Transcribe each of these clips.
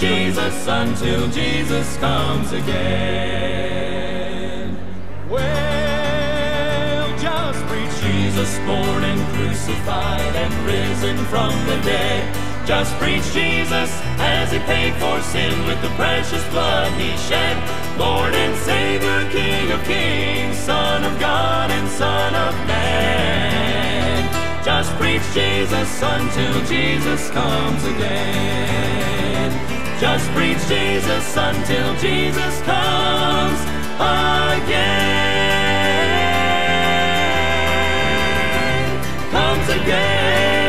Jesus until Jesus comes again. Well, just preach Jesus born and crucified and risen from the dead. Just preach Jesus as he paid for sin with the precious blood he shed. Lord and Savior, King of kings, Son of God and Son of man. Just preach Jesus until Jesus comes again. Just preach Jesus until Jesus comes again. Comes again.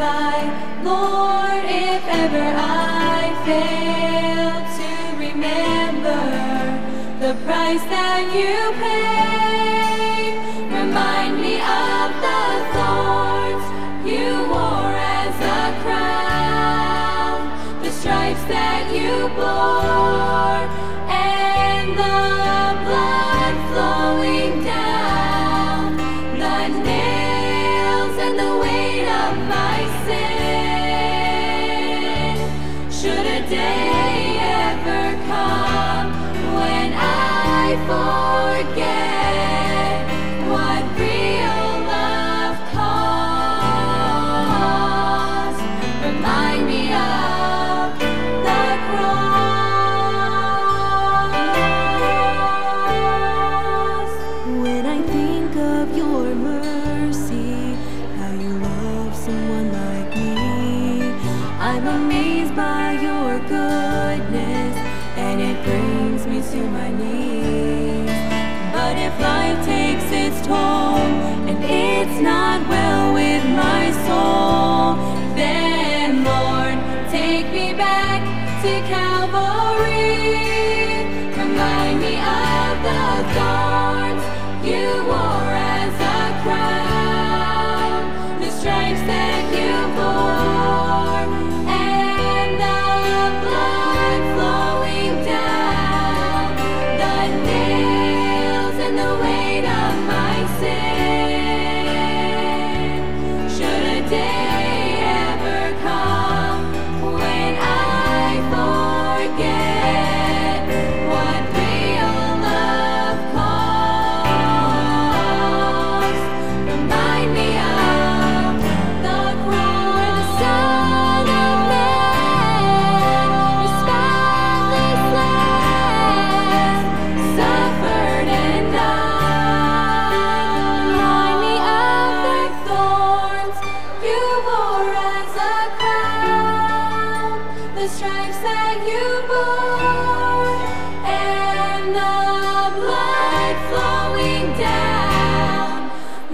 by. Lord, if ever I fail to remember the price that you paid, remind me of the thorns you wore as a crown, the stripes that you bore.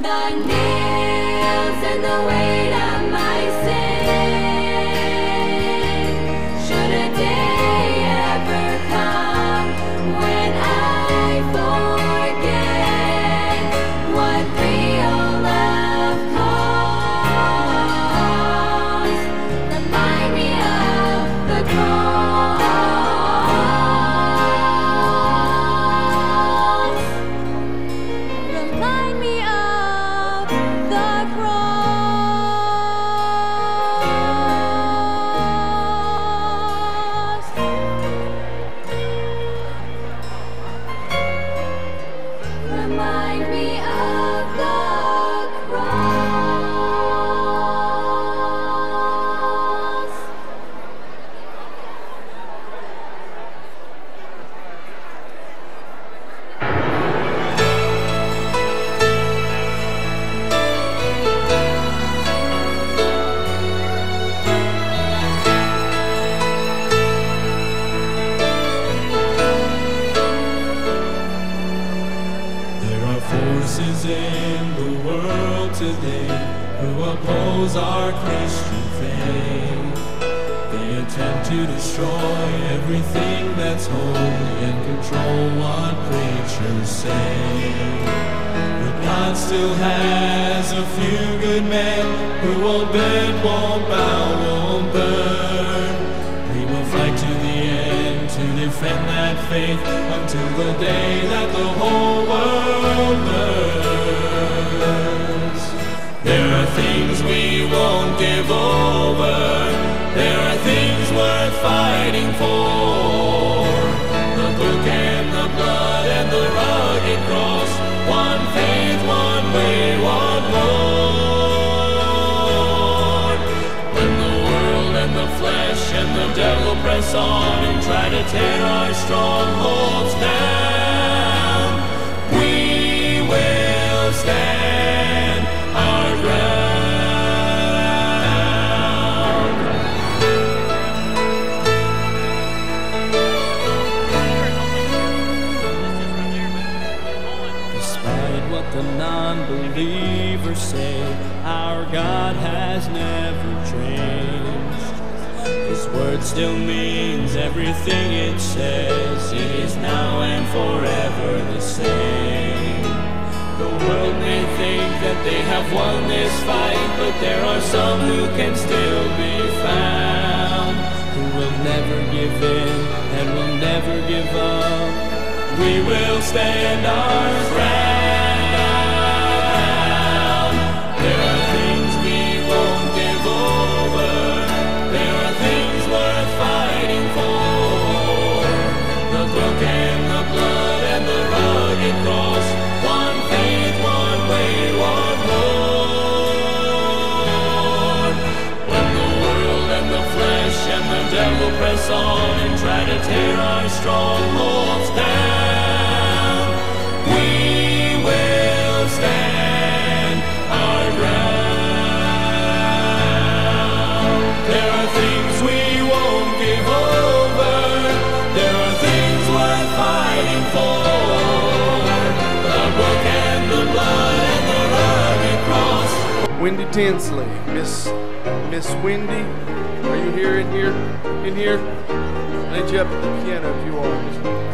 the nails and the way won't bow, won't burn. We will fight to the end to defend that faith until the day that the whole on and try to tear our strongholds down, we will stand our ground. Despite what the non-believers say, our God has never changed. Word still means everything it says. It is now and forever the same. The world may think that they have won this fight, but there are some who can still be found, who will never give in and will never give up. We will stand our ground. Devil press on and try to tear our strongholds down, we will stand our ground. There are things we won't give over. There are things worth fighting for. The book and the blood and the rugged cross. Wendy Tinsley, Miss Miss Wendy, are you here in here? In here? I need you up at the piano if you are.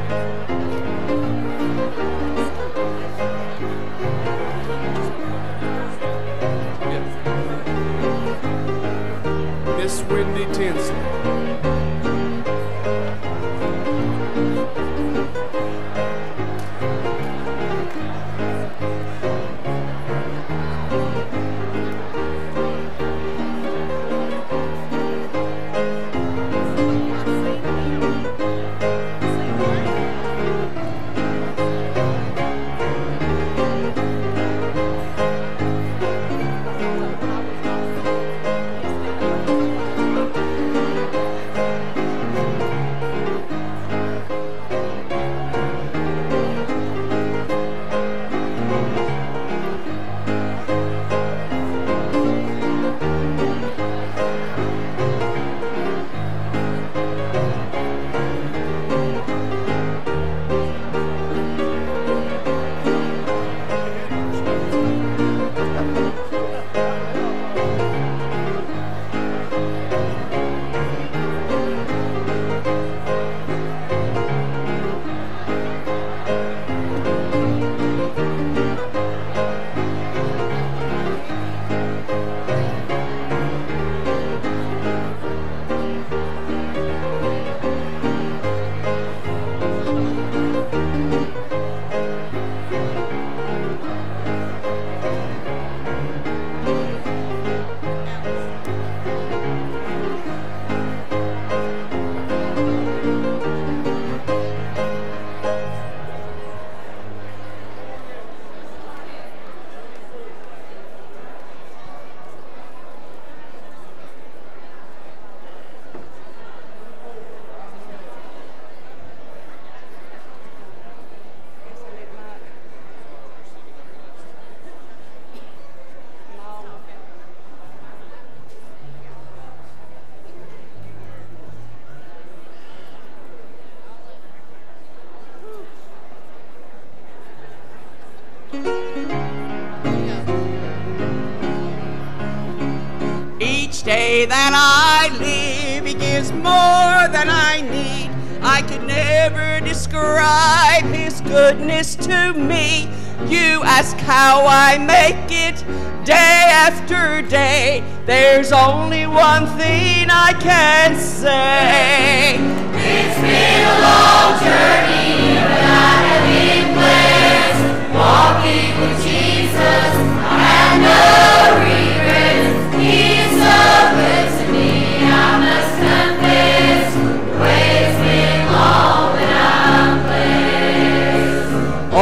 Describe His goodness to me. You ask how I make it day after day. There's only one thing I can say. It's been a long journey, but I have been blessed. Walking with Jesus, I have no regrets.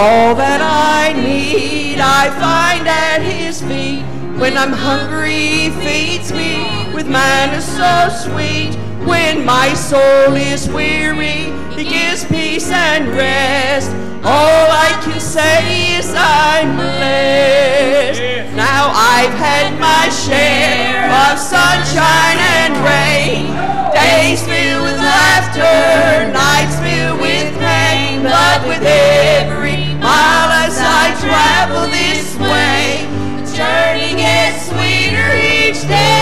All that I need, I find at His feet. When I'm hungry, He feeds me with manna so sweet. When my soul is weary, He gives peace and rest. All I can say is I'm blessed. Now I've had my share of sunshine and rain. Days filled with laughter, nights each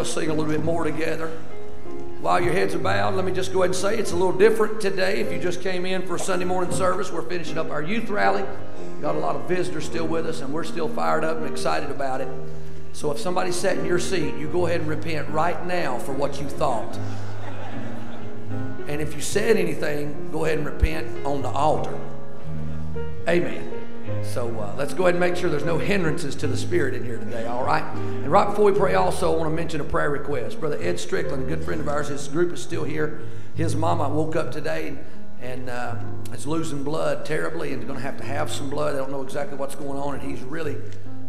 we'll sing a little bit more together. While your heads are bowed, let me just go ahead and say it's a little different today. If you just came in for Sunday morning service, we're finishing up our youth rally. Got a lot of visitors still with us, and we're still fired up and excited about it. So if somebody sat in your seat, you go ahead and repent right now for what you thought. And if you said anything, go ahead and repent on the altar. Amen. So uh, let's go ahead and make sure there's no hindrances to the Spirit in here today, all right? And right before we pray, also, I want to mention a prayer request. Brother Ed Strickland, a good friend of ours, his group is still here. His mama woke up today and uh, is losing blood terribly and is going to have to have some blood. I don't know exactly what's going on, and he's really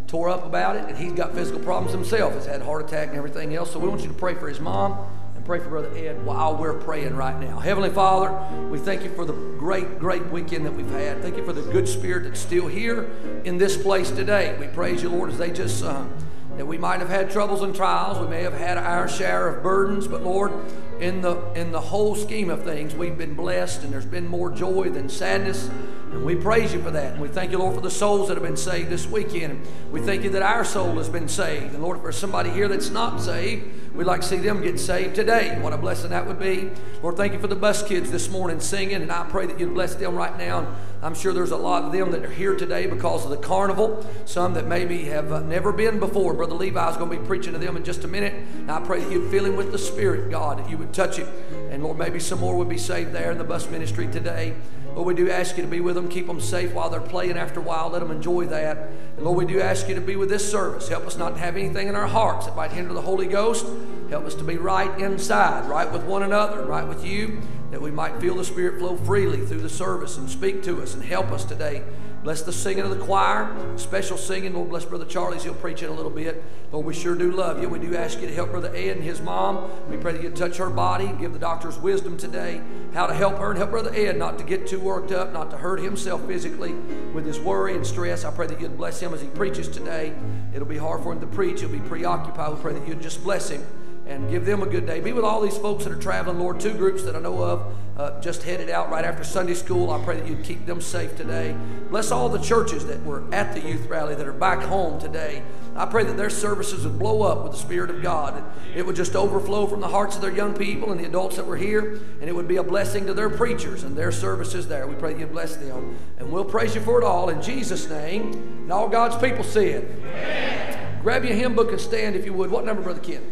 tore up about it, and he's got physical problems himself. He's had a heart attack and everything else. So we want you to pray for his mom pray for Brother Ed while we're praying right now. Heavenly Father, we thank you for the great, great weekend that we've had. Thank you for the good spirit that's still here in this place today. We praise you, Lord, as they just sung. That we might have had troubles and trials, we may have had our share of burdens, but Lord, in the in the whole scheme of things, we've been blessed, and there's been more joy than sadness. And we praise you for that. And we thank you, Lord, for the souls that have been saved this weekend. We thank you that our soul has been saved. And Lord, if there's somebody here that's not saved, we'd like to see them get saved today. What a blessing that would be. Lord, thank you for the bus kids this morning singing. And I pray that you'd bless them right now. I'm sure there's a lot of them that are here today because of the carnival. Some that maybe have uh, never been before. Brother Levi's going to be preaching to them in just a minute. And I pray that you'd fill him with the Spirit, God, that you would touch him. And Lord, maybe some more would be saved there in the bus ministry today. Lord, we do ask you to be with them, keep them safe while they're playing after a while. Let them enjoy that. And Lord, we do ask you to be with this service. Help us not to have anything in our hearts that might hinder the Holy Ghost. Help us to be right inside, right with one another, right with you, that we might feel the Spirit flow freely through the service and speak to us and help us today. Bless the singing of the choir, special singing. Lord, bless Brother Charlie's. He'll preach in a little bit. Lord, we sure do love you. We do ask you to help Brother Ed and his mom. We pray that you touch her body, give the doctors wisdom today, how to help her and help Brother Ed not to get too worked up, not to hurt himself physically with his worry and stress. I pray that you'd bless him as he preaches today. It'll be hard for him to preach. He'll be preoccupied. We pray that you'd just bless him and give them a good day. Be with all these folks that are traveling, Lord. Two groups that I know of uh, just headed out right after Sunday school. I pray that you'd keep them safe today. Bless all the churches that were at the youth rally that are back home today. I pray that their services would blow up with the Spirit of God. It would just overflow from the hearts of their young people and the adults that were here, and it would be a blessing to their preachers and their services there. We pray that you bless them. And we'll praise you for it all in Jesus' name. And all God's people said. Amen. Grab your hymn book and stand if you would. What number, Brother Ken?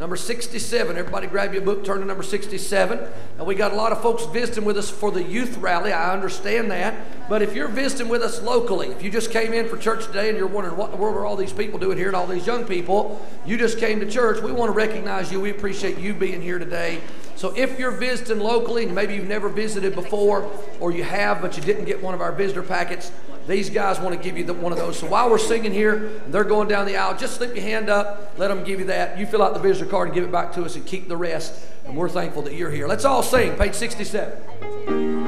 Number 67. Everybody grab your book, turn to number 67. And we got a lot of folks visiting with us for the youth rally. I understand that. But if you're visiting with us locally, if you just came in for church today and you're wondering what in the world are all these people doing here and all these young people, you just came to church. We want to recognize you. We appreciate you being here today. So if you're visiting locally and maybe you've never visited before or you have but you didn't get one of our visitor packets, these guys want to give you the, one of those. So while we're singing here, they're going down the aisle, just slip your hand up, let them give you that. You fill out the visitor card and give it back to us and keep the rest. And we're thankful that you're here. Let's all sing, page 67.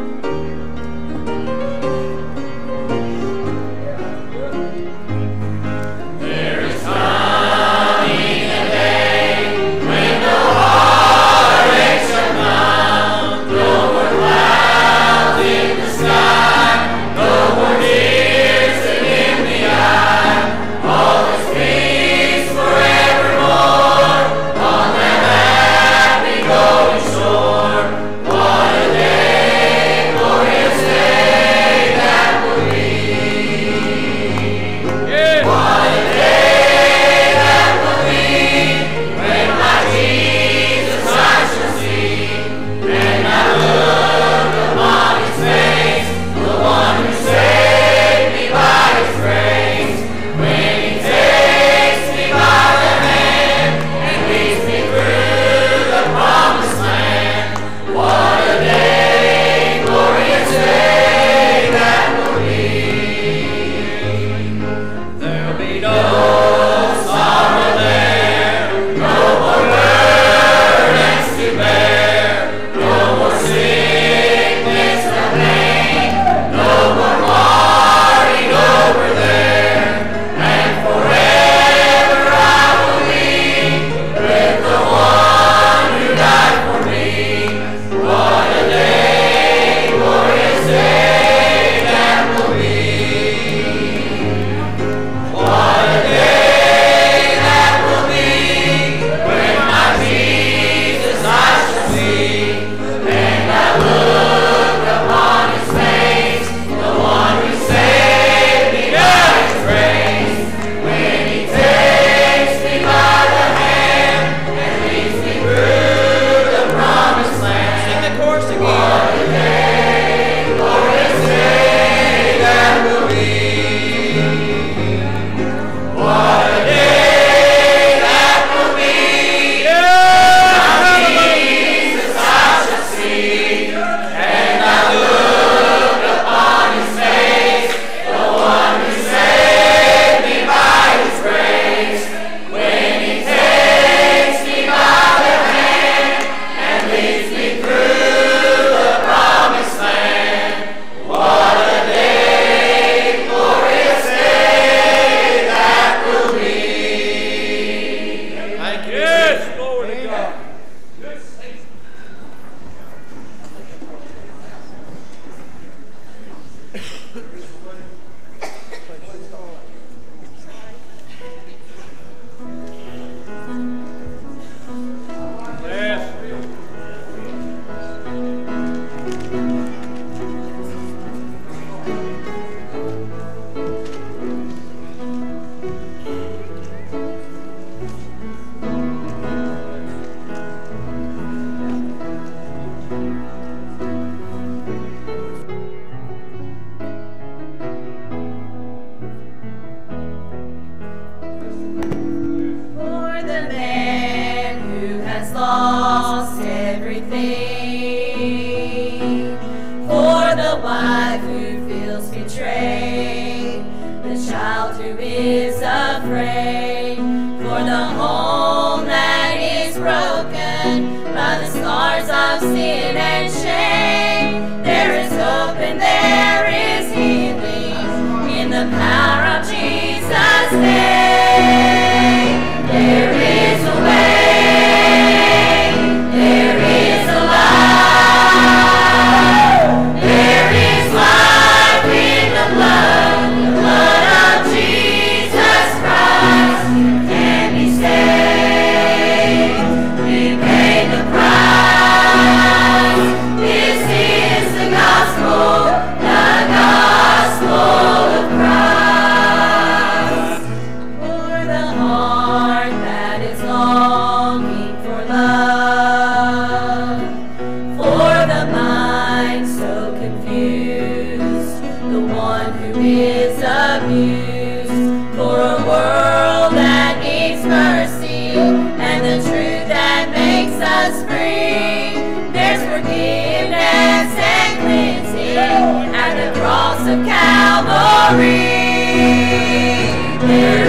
Shake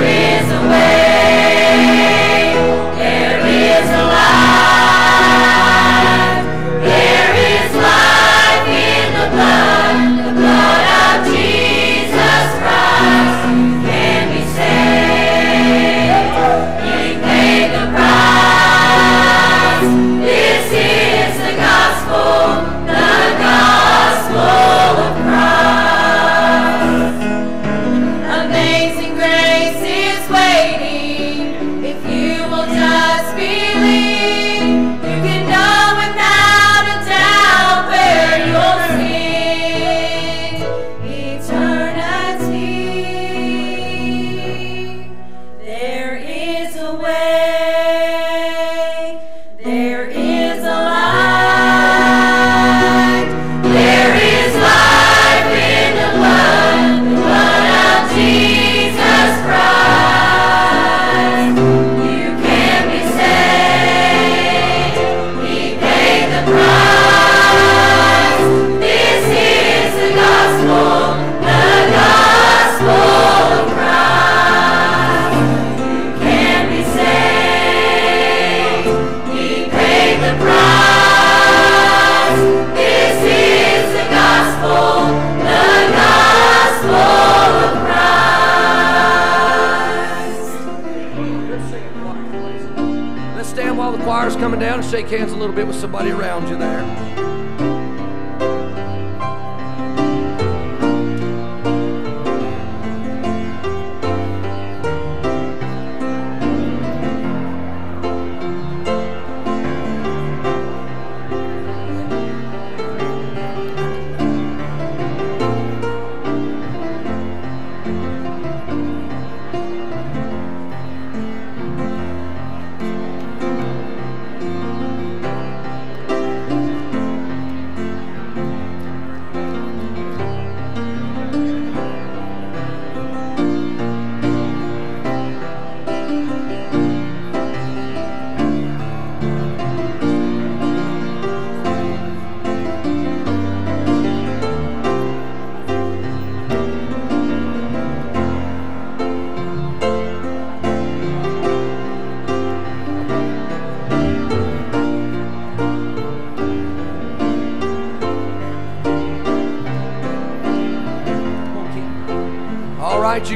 hands a little bit with somebody around you there.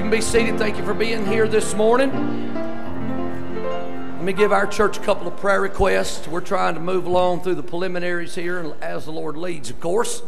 Can be seated. Thank you for being here this morning. Let me give our church a couple of prayer requests. We're trying to move along through the preliminaries here as the Lord leads, of course.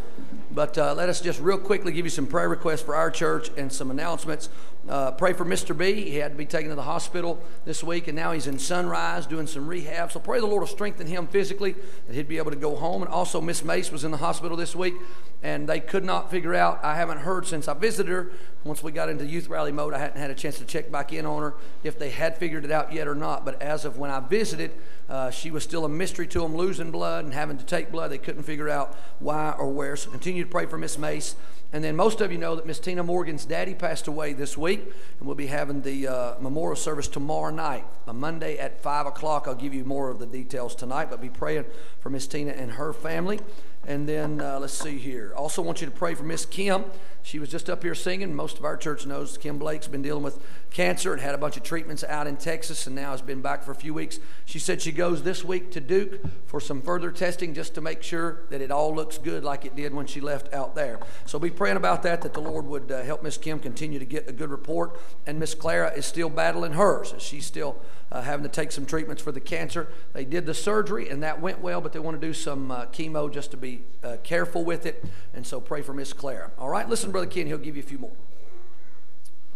But uh, let us just real quickly give you some prayer requests for our church and some announcements. Uh, pray for Mr. B. He had to be taken to the hospital this week, and now he's in Sunrise doing some rehab. So pray the Lord will strengthen him physically, that he'd be able to go home. And also, Miss Mace was in the hospital this week, and they could not figure out. I haven't heard since I visited her. Once we got into youth rally mode, I hadn't had a chance to check back in on her if they had figured it out yet or not. But as of when I visited, uh, she was still a mystery to them, losing blood and having to take blood. They couldn't figure out why or where. So continue pray for Miss Mace. And then most of you know that Miss Tina Morgan's daddy passed away this week, and we'll be having the uh, memorial service tomorrow night, on Monday at 5 o'clock. I'll give you more of the details tonight, but be praying for Miss Tina and her family. And then uh, let's see here. Also, want you to pray for Miss Kim. She was just up here singing. Most of our church knows Kim Blake's been dealing with cancer and had a bunch of treatments out in Texas and now has been back for a few weeks. She said she goes this week to Duke for some further testing just to make sure that it all looks good like it did when she left out there. So be praying about that, that the Lord would uh, help Miss Kim continue to get a good report. And Miss Clara is still battling hers. She's still uh, having to take some treatments for the cancer. They did the surgery and that went well, but they want to do some uh, chemo just to be uh, careful with it. And so pray for Miss Clara. All right, listen, Brother Ken, he'll give you a few more.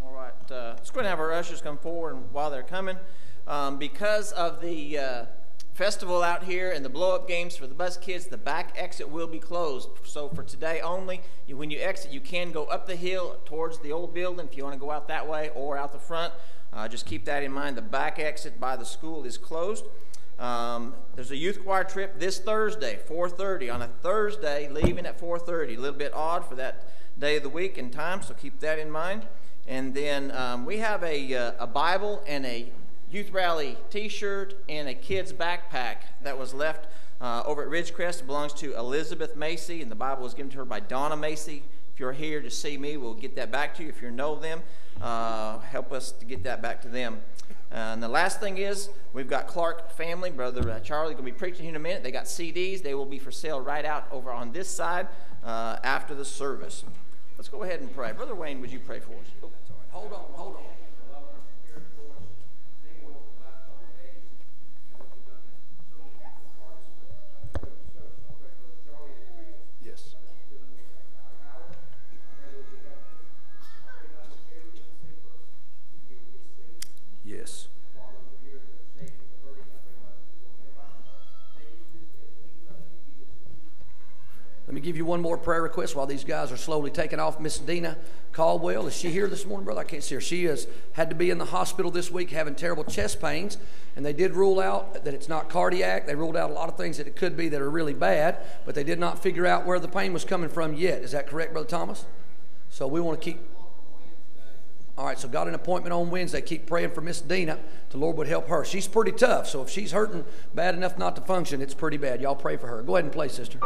All right, uh, let's go and have our ushers come forward and while they're coming. Um, because of the uh, festival out here and the blow up games for the bus kids, the back exit will be closed. So for today only, you, when you exit, you can go up the hill towards the old building if you want to go out that way or out the front. Uh, just keep that in mind. The back exit by the school is closed. Um, there's a youth choir trip this Thursday, 4:30. On a Thursday, leaving at 4:30. A little bit odd for that day of the week and time, so keep that in mind. And then um, we have a, uh, a Bible and a youth rally T-shirt and a kid's backpack that was left uh, over at Ridgecrest. It belongs to Elizabeth Macy, and the Bible was given to her by Donna Macy If you're here to see me, we'll get that back to you. If you know them, uh, help us to get that back to them. And the last thing is, we've got Clark family, Brother uh, Charlie, going to be preaching here in a minute. They got CDs. They will be for sale right out over on this side uh, after the service. Let's go ahead and pray. Brother Wayne, would you pray for us? Oh, Hold on, hold on. Yes. Let me give you one more prayer request while these guys are slowly taking off. Miss Dina Caldwell, is she here this morning, brother? I can't see her. She has had to be in the hospital this week having terrible chest pains, and they did rule out that it's not cardiac. They ruled out a lot of things that it could be that are really bad, but they did not figure out where the pain was coming from yet. Is that correct, Brother Thomas? So we want to keep. All right, so got an appointment on Wednesday. Keep praying for Miss Dina. The Lord would help her. She's pretty tough, so if she's hurting bad enough not to function, it's pretty bad. Y'all pray for her. Go ahead and play, sister.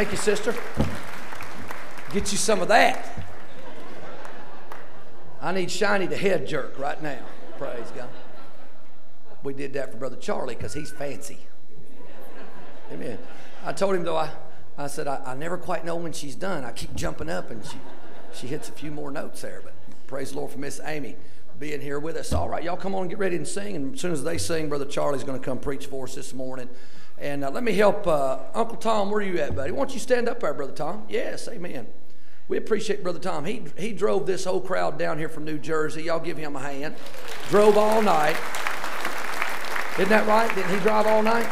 Thank you, sister. Get you some of that. I need Shiny to head jerk right now. Praise God. We did that for Brother Charlie because he's fancy. Amen. I told him though, I, I said, I, I never quite know when she's done. I keep jumping up and she, she hits a few more notes there. But praise the Lord for Miss Amy being here with us. All right, y'all come on and get ready and sing. And as soon as they sing, Brother Charlie's going to come preach for us this morning. And uh, let me help uh, Uncle Tom. Where are you at, buddy? Why don't you stand up there, Brother Tom? Yes, amen. We appreciate Brother Tom. He, he drove this whole crowd down here from New Jersey. Y'all give him a hand. Drove all night. Isn't that right? Didn't he drive all night?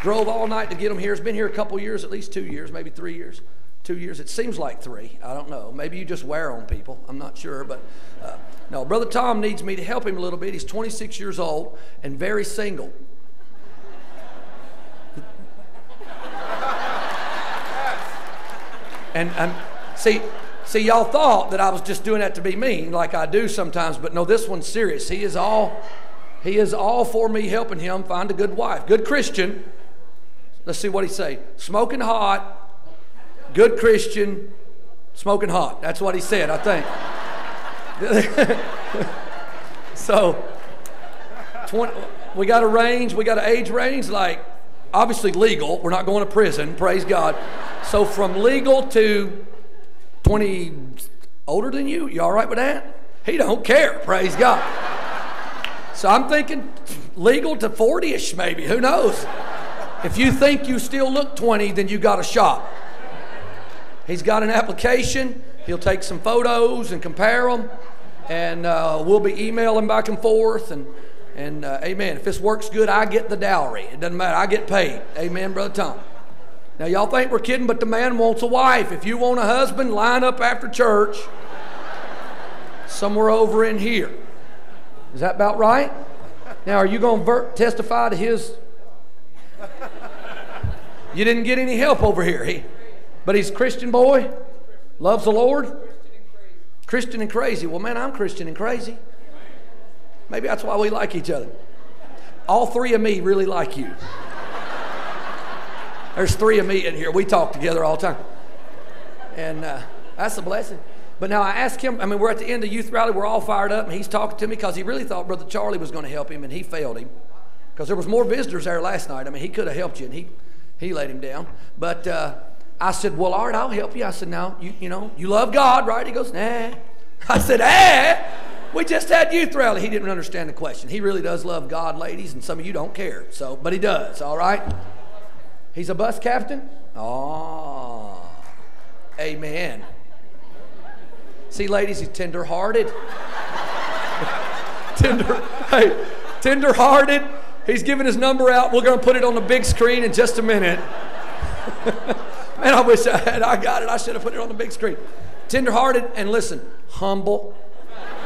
Drove all night to get him here. He's been here a couple years, at least two years, maybe three years. Two years. It seems like three. I don't know. Maybe you just wear on people. I'm not sure. But uh, no, Brother Tom needs me to help him a little bit. He's 26 years old and very single. And, see, see, y'all thought that I was just doing that to be mean, like I do sometimes, but no, this one's serious. He is all, he is all for me helping him find a good wife, good Christian. Let's see what he say. Smoking hot, good Christian, smoking hot. That's what he said, I think. so, 20, we got a range, we got an age range, like obviously legal. We're not going to prison, praise God. So, from legal to 20 older than you, you all right with that? He don't care, praise God. So, I'm thinking legal to 40 ish, maybe. Who knows? If you think you still look 20, then you got a shot. He's got an application. He'll take some photos and compare them and uh, we'll be emailing back and forth and and uh, amen. If this works good i get the dowry. It doesn't matter. I get paid. Amen brother tom. Now y'all think we're kidding but the man wants a wife. If you want a husband line up after church somewhere over in here. Is that about right? Now are you going to testify to his? You didn't get any help over here. He, but he's a christian boy loves the lord. Christian and crazy. Well, man, I'm Christian and crazy. Maybe that's why we like each other. All three of me really like you. There's three of me in here. We talk together all the time. And uh, that's a blessing. But now I asked him, I mean, we're at the end of youth rally. We're all fired up, and he's talking to me because he really thought Brother Charlie was going to help him, and he failed him. Because there was more visitors there last night. I mean, he could have helped you, and he, he let him down. But uh, I said, Well, Art, I'll help you. I said, Now, you, you know, you love God, right? He goes, Nah. I said, Eh? We just had youth rally. He didn't understand the question. He really does love God, ladies, and some of you don't care. So, but he does, all right? He's a bus captain? Oh, amen. See, ladies, he's tender hearted. tender, hey, tender hearted. He's giving his number out. We're going to put it on the big screen in just a minute. Man, I wish I had. I got it. I should have put it on the big screen. Tenderhearted and listen, humble.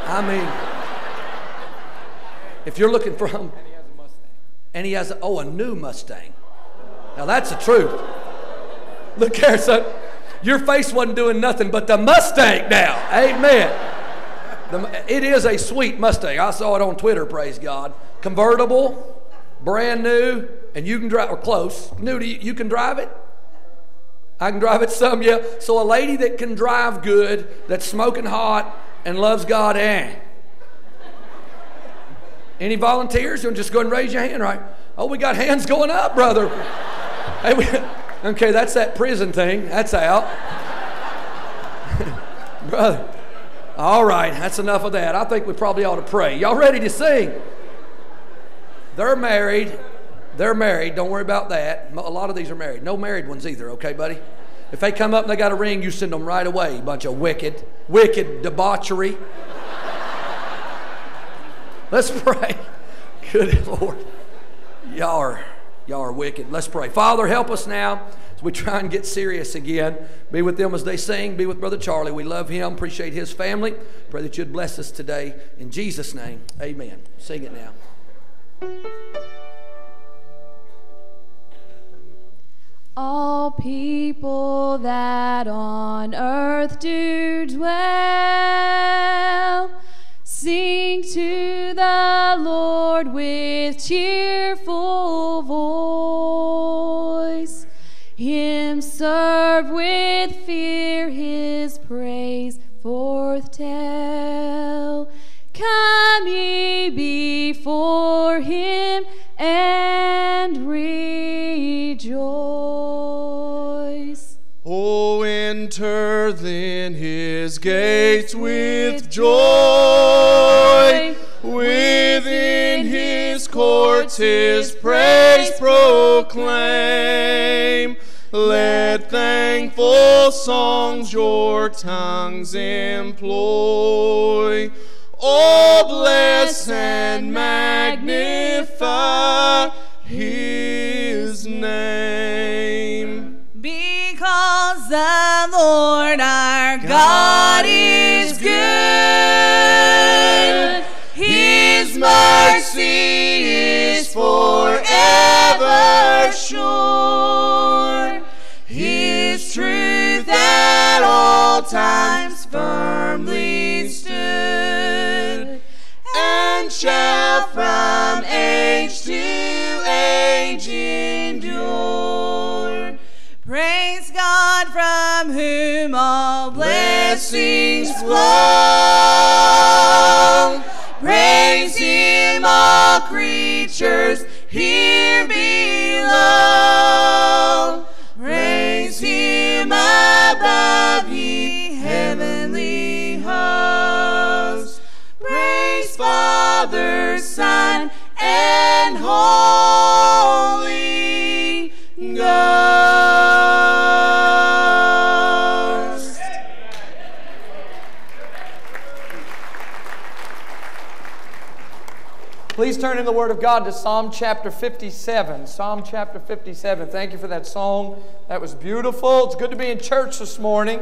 I mean, if you're looking for him, and he has a, oh a new Mustang. Now that's the truth. Look here, son. Your face wasn't doing nothing but the Mustang now. Amen. The, it is a sweet Mustang. I saw it on Twitter, praise God. Convertible, brand new, and you can drive, or close. New to you, you can drive it. I can drive it some, yeah. So a lady that can drive good, that's smoking hot, and loves God, and. Any volunteers? You just go and raise your hand, right? Oh, we got hands going up, brother. hey, we, okay, that's that prison thing. That's out. brother. All right, that's enough of that. I think we probably ought to pray. Y'all ready to sing? They're married. They're married. Don't worry about that. A lot of these are married. No married ones either, okay, buddy? If they come up and they got a ring, you send them right away. Bunch of wicked, wicked debauchery. Let's pray. Good Lord. Y'all are, y'all are wicked. Let's pray. Father, help us now as we try and get serious again. Be with them as they sing. Be with Brother Charlie. We love him, appreciate his family. Pray that you'd bless us today. In Jesus' name, amen. Sing it now. All people that on earth do dwell, sing to the Lord with cheerful voice. Him serve with fear his praise forth tell. Come ye before him and rejoice. Oh, enter then his gates with joy. Within his courts his praise proclaim. Let thankful songs your tongues employ. Oh, bless and magnify his name. Because the Lord our God is good, His mercy is forever sure, His truth at all times firmly stood, and shall from age to age endure. Praise God from whom all blessings flow. Praise Him, all creatures here below. Praise Him above, ye heavenly hosts. Praise Father, Son, and Holy Ghost. Please turn in the Word of God to Psalm chapter 57. Psalm chapter 57. Thank you for that song. That was beautiful. It's good to be in church this morning.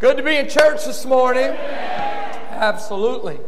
Good to be in church this morning. Absolutely.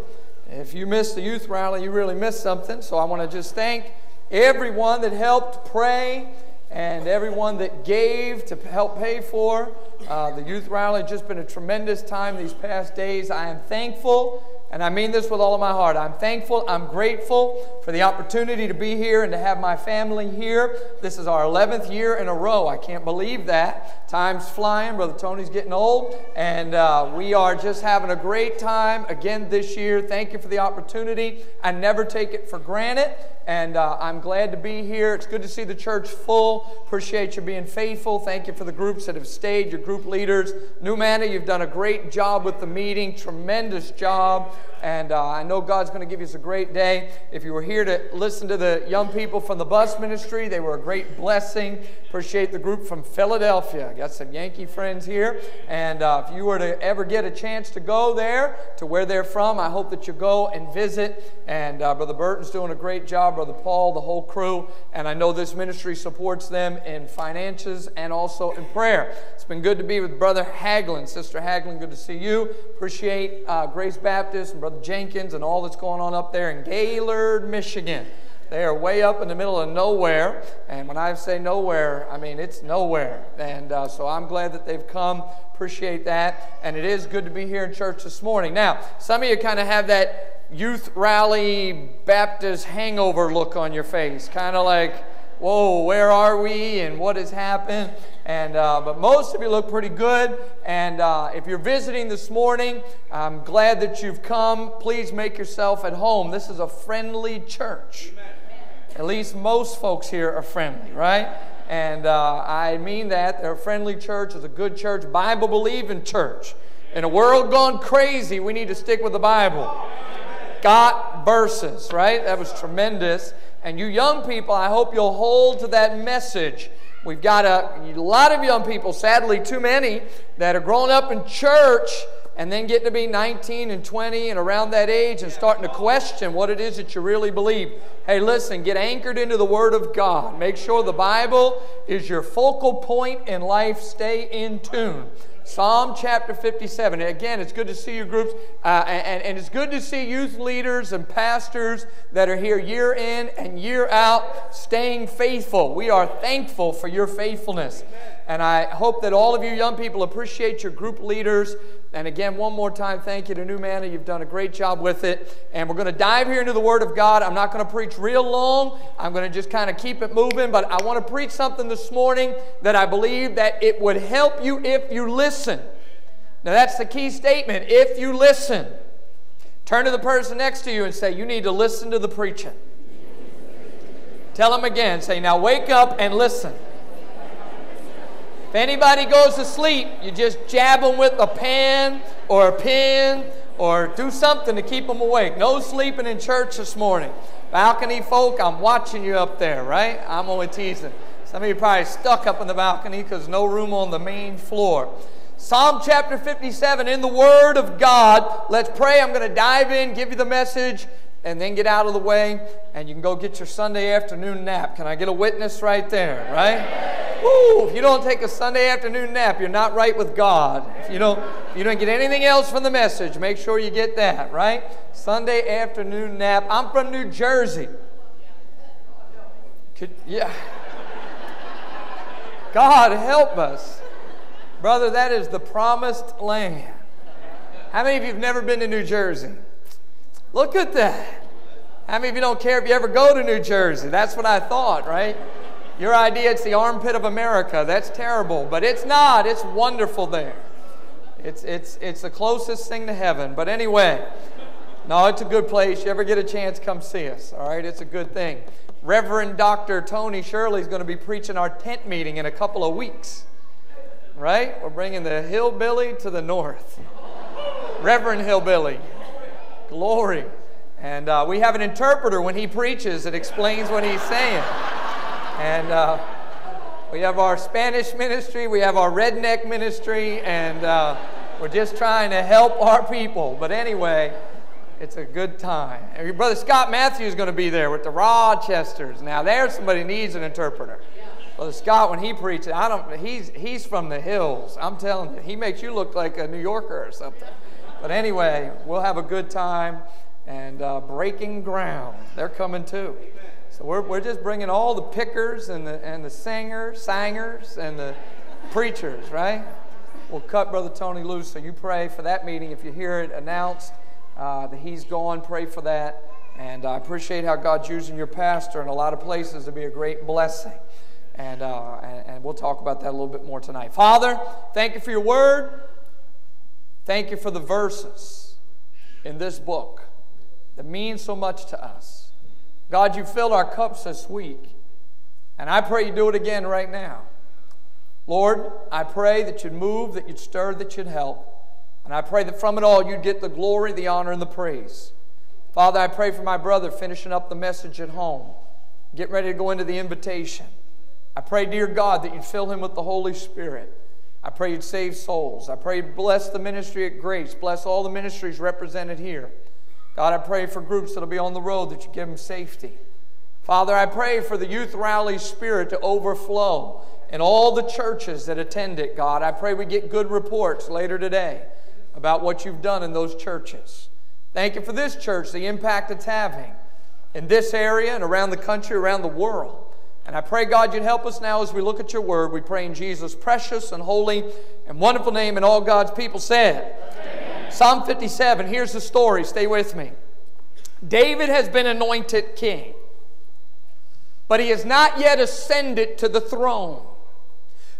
If you missed the youth rally, you really missed something. So I want to just thank everyone that helped pray and everyone that gave to help pay for uh, the youth rally. Just been a tremendous time these past days. I am thankful, and I mean this with all of my heart. I'm thankful, I'm grateful for the opportunity to be here and to have my family here. This is our 11th year in a row. I can't believe that. Time's flying. Brother Tony's getting old, and uh, we are just having a great time again this year. Thank you for the opportunity. I never take it for granted and uh, I'm glad to be here. It's good to see the church full. Appreciate you being faithful. Thank you for the groups that have stayed, your group leaders. New Manna, you've done a great job with the meeting, tremendous job. And uh, I know God's going to give you a great day. If you were here to listen to the young people from the bus ministry, they were a great blessing. Appreciate the group from Philadelphia. I got some Yankee friends here. And uh, if you were to ever get a chance to go there to where they're from, I hope that you go and visit. And uh, Brother Burton's doing a great job, Brother Paul, the whole crew. And I know this ministry supports them in finances and also in prayer. It's been good to be with Brother Haglin. Sister Haglin, good to see you. Appreciate uh, Grace Baptist and Brother Jenkins and all that's going on up there in Gaylord, Michigan. They are way up in the middle of nowhere. And when I say nowhere, I mean it's nowhere. And uh, so I'm glad that they've come. Appreciate that. And it is good to be here in church this morning. Now, some of you kind of have that youth rally Baptist hangover look on your face, kind of like, whoa, where are we and what has happened? And uh, but most of you look pretty good. And uh, if you're visiting this morning, I'm glad that you've come. Please make yourself at home. This is a friendly church. At least most folks here are friendly, right? And uh, I mean that. They're a friendly church, it's a good church, Bible believing church. In a world gone crazy, we need to stick with the Bible. Got verses, right? That was tremendous. And you young people, I hope you'll hold to that message. We've got a, lot of young people, sadly too many, that are growing up in church and then getting to be 19 and 20 and around that age and starting to question what it is that you really believe. Hey, listen, get anchored into the Word of God. Make sure the Bible is your focal point in life. Stay in tune. Psalm chapter 57. Again, it's good to see you groups, uh, and, and it's good to see youth leaders and pastors that are here year in and year out, staying faithful. We are thankful for your faithfulness. And I hope that all of you young people appreciate your group leaders. And again, one more time, thank you to New Manna. You've done a great job with it. And we're going to dive here into the Word of God. I'm not going to preach real long. I'm going to just kind of keep it moving. But I want to preach something this morning that I believe that it would help you if you listen. Now, that's the key statement if you listen. Turn to the person next to you and say, You need to listen to the preaching. Tell them again. Say, Now wake up and listen. If anybody goes to sleep, you just jab them with a pen or a pin or do something to keep them awake. No sleeping in church this morning. Balcony folk, I'm watching you up there, right? I'm only teasing. Some of you probably stuck up in the balcony because no room on the main floor. Psalm chapter 57 in the Word of God. Let's pray. I'm going to dive in, give you the message, and then get out of the way, and you can go get your Sunday afternoon nap. Can I get a witness right there, right? Ooh, If you don't take a Sunday afternoon nap, you're not right with God. If you don't, if you don't get anything else from the message, make sure you get that, right? Sunday afternoon nap. I'm from New Jersey. Could, yeah. God help us. Brother, that is the promised land. How many of you have never been to New Jersey? Look at that. How many of you don't care if you ever go to New Jersey? That's what I thought, right? Your idea it's the armpit of America. That's terrible, but it's not. It's wonderful there. It's, it's, it's the closest thing to heaven. But anyway, no, it's a good place. You ever get a chance, come see us. All right, it's a good thing. Reverend Dr. Tony Shirley is going to be preaching our tent meeting in a couple of weeks right? We're bringing the hillbilly to the north. Reverend Hillbilly. Glory. And uh, we have an interpreter when he preaches that explains what he's saying. And uh, we have our Spanish ministry, we have our redneck ministry, and uh, we're just trying to help our people. But anyway, it's a good time. And your brother Scott Matthews is going to be there with the Rochesters. Now, there somebody needs an interpreter. Brother Scott, when he preaches, I don't. He's he's from the hills. I'm telling you, he makes you look like a New Yorker or something. But anyway, we'll have a good time and uh, breaking ground. They're coming too. So we're, we're just bringing all the pickers and the and the singers, singers and the preachers, right? We'll cut Brother Tony loose. So you pray for that meeting if you hear it announced uh, that he's gone. Pray for that. And I appreciate how God's using your pastor in a lot of places to be a great blessing. And, uh, and, and we'll talk about that a little bit more tonight. Father, thank you for your word. Thank you for the verses in this book that mean so much to us. God, you filled our cups this week. And I pray you do it again right now. Lord, I pray that you'd move, that you'd stir, that you'd help. And I pray that from it all you'd get the glory, the honor, and the praise. Father, I pray for my brother finishing up the message at home, getting ready to go into the invitation. I pray, dear God, that you'd fill him with the Holy Spirit. I pray you'd save souls. I pray you bless the ministry at Grace. Bless all the ministries represented here. God, I pray for groups that'll be on the road that you give them safety. Father, I pray for the youth rally spirit to overflow in all the churches that attend it, God. I pray we get good reports later today about what you've done in those churches. Thank you for this church, the impact it's having in this area and around the country, around the world. And I pray, God, you'd help us now as we look at your word. We pray in Jesus' precious and holy and wonderful name, and all God's people said. Amen. Psalm 57, here's the story. Stay with me. David has been anointed king, but he has not yet ascended to the throne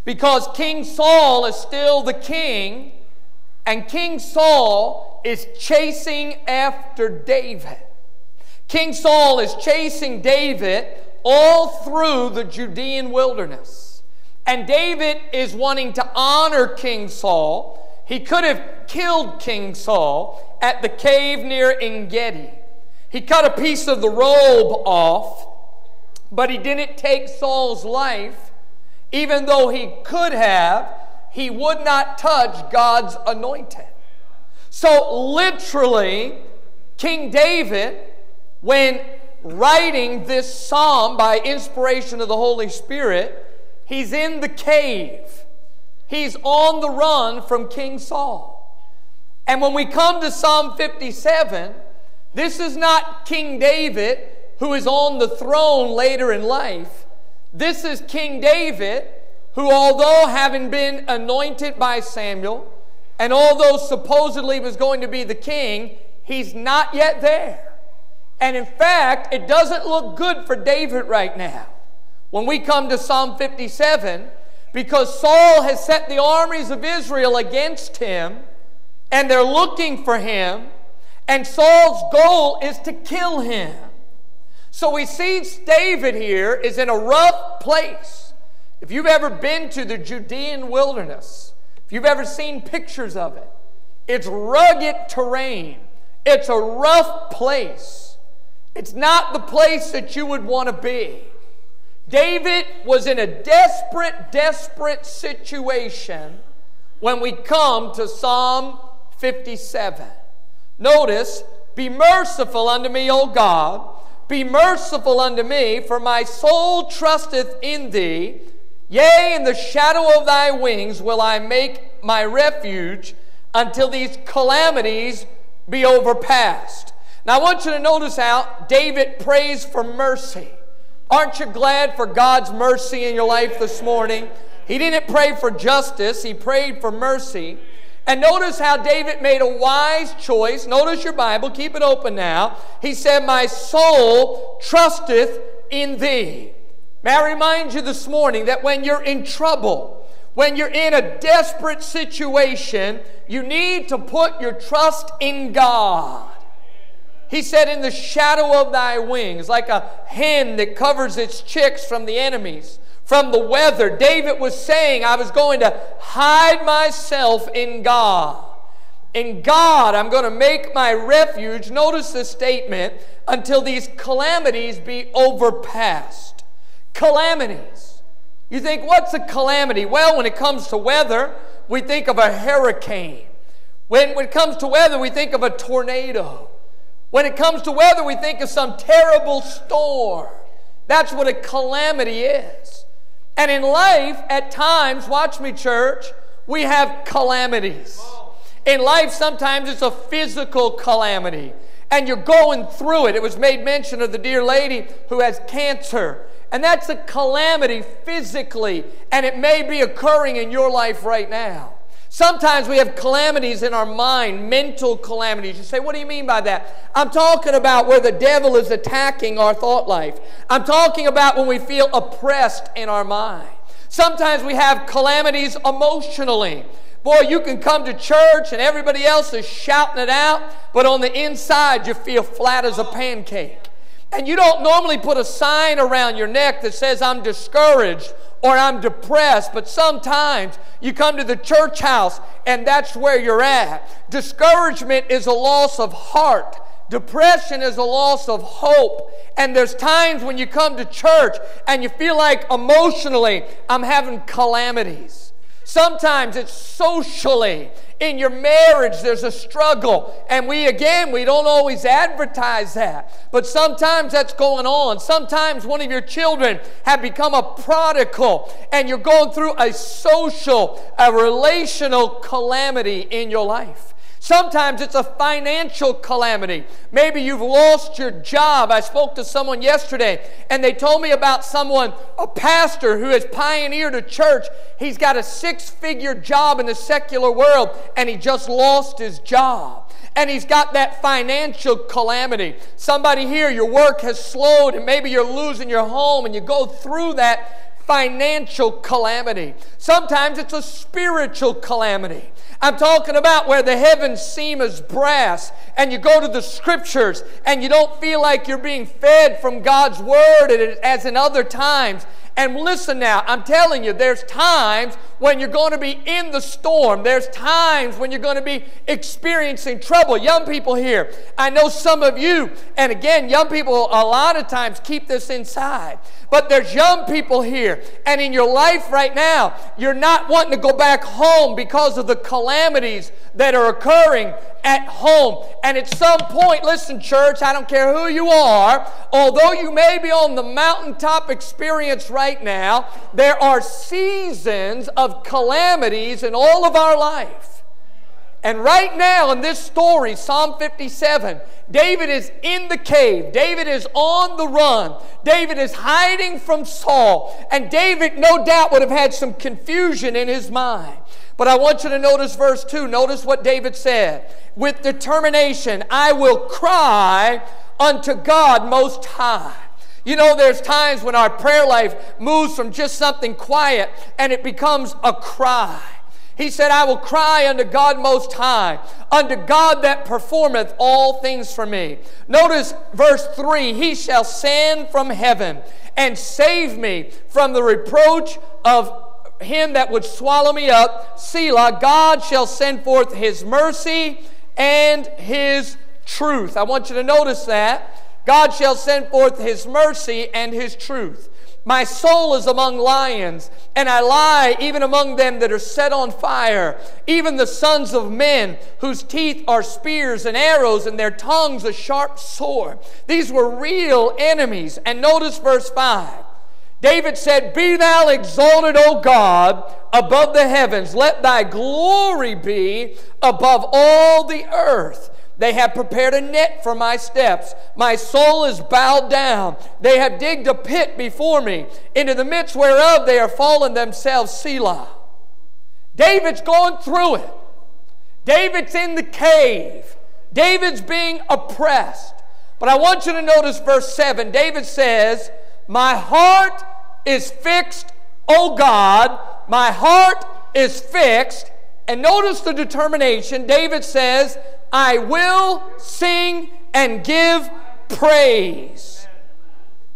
because King Saul is still the king, and King Saul is chasing after David. King Saul is chasing David all through the Judean wilderness. And David is wanting to honor King Saul. He could have killed King Saul at the cave near Engedi. He cut a piece of the robe off, but he didn't take Saul's life. Even though he could have, he would not touch God's anointed. So, literally, King David, when writing this psalm by inspiration of the Holy Spirit, he's in the cave. He's on the run from King Saul. And when we come to Psalm 57, this is not King David who is on the throne later in life. This is King David who, although having been anointed by Samuel, and although supposedly was going to be the king, he's not yet there. And in fact, it doesn't look good for David right now. When we come to Psalm 57, because Saul has set the armies of Israel against him, and they're looking for him, and Saul's goal is to kill him. So we see David here is in a rough place. If you've ever been to the Judean wilderness, if you've ever seen pictures of it, it's rugged terrain. It's a rough place. It's not the place that you would want to be. David was in a desperate, desperate situation when we come to Psalm 57. Notice, be merciful unto me, O God. Be merciful unto me, for my soul trusteth in thee. Yea, in the shadow of thy wings will I make my refuge until these calamities be overpassed. Now, I want you to notice how David prays for mercy. Aren't you glad for God's mercy in your life this morning? He didn't pray for justice, he prayed for mercy. And notice how David made a wise choice. Notice your Bible, keep it open now. He said, My soul trusteth in thee. May I remind you this morning that when you're in trouble, when you're in a desperate situation, you need to put your trust in God. He said, In the shadow of thy wings, like a hen that covers its chicks from the enemies from the weather. David was saying, I was going to hide myself in God. In God, I'm going to make my refuge. Notice the statement until these calamities be overpassed. Calamities. You think, what's a calamity? Well, when it comes to weather, we think of a hurricane. When, when it comes to weather, we think of a tornado. When it comes to weather, we think of some terrible storm. That's what a calamity is. And in life, at times, watch me, church, we have calamities. In life, sometimes it's a physical calamity, and you're going through it. It was made mention of the dear lady who has cancer, and that's a calamity physically, and it may be occurring in your life right now. Sometimes we have calamities in our mind, mental calamities. You say, What do you mean by that? I'm talking about where the devil is attacking our thought life. I'm talking about when we feel oppressed in our mind. Sometimes we have calamities emotionally. Boy, you can come to church and everybody else is shouting it out, but on the inside you feel flat as a pancake. And you don't normally put a sign around your neck that says, I'm discouraged or I'm depressed, but sometimes you come to the church house and that's where you're at. Discouragement is a loss of heart. Depression is a loss of hope. And there's times when you come to church and you feel like emotionally, I'm having calamities. Sometimes it's socially. In your marriage, there's a struggle. And we, again, we don't always advertise that. But sometimes that's going on. Sometimes one of your children have become a prodigal and you're going through a social, a relational calamity in your life. Sometimes it's a financial calamity. Maybe you've lost your job. I spoke to someone yesterday and they told me about someone, a pastor who has pioneered a church. He's got a six figure job in the secular world and he just lost his job and he's got that financial calamity. Somebody here, your work has slowed, and maybe you're losing your home, and you go through that financial calamity. Sometimes it's a spiritual calamity. I'm talking about where the heavens seem as brass and you go to the scriptures and you don't feel like you're being fed from God's word as in other times. And listen now, I'm telling you, there's times when you're going to be in the storm. There's times when you're going to be experiencing trouble. Young people here, I know some of you, and again, young people a lot of times keep this inside. But there's young people here, and in your life right now, you're not wanting to go back home because of the calamities that are occurring at home. And at some point, listen, church, I don't care who you are, although you may be on the mountaintop experience right now, there are seasons of calamities in all of our life. And right now in this story, Psalm 57, David is in the cave. David is on the run. David is hiding from Saul. And David, no doubt, would have had some confusion in his mind. But I want you to notice verse 2. Notice what David said. With determination, I will cry unto God Most High. You know, there's times when our prayer life moves from just something quiet and it becomes a cry. He said, I will cry unto God Most High, unto God that performeth all things for me. Notice verse 3 He shall send from heaven and save me from the reproach of him that would swallow me up. Selah, God shall send forth his mercy and his truth. I want you to notice that. God shall send forth his mercy and his truth. My soul is among lions, and I lie even among them that are set on fire, even the sons of men, whose teeth are spears and arrows, and their tongues a sharp sword. These were real enemies. And notice verse 5. David said, Be thou exalted, O God, above the heavens. Let thy glory be above all the earth. They have prepared a net for my steps. My soul is bowed down. They have digged a pit before me, into the midst whereof they are fallen themselves, Selah. David's going through it. David's in the cave. David's being oppressed. But I want you to notice verse 7. David says, My heart is fixed, O God. My heart is fixed. And notice the determination. David says, I will sing and give praise.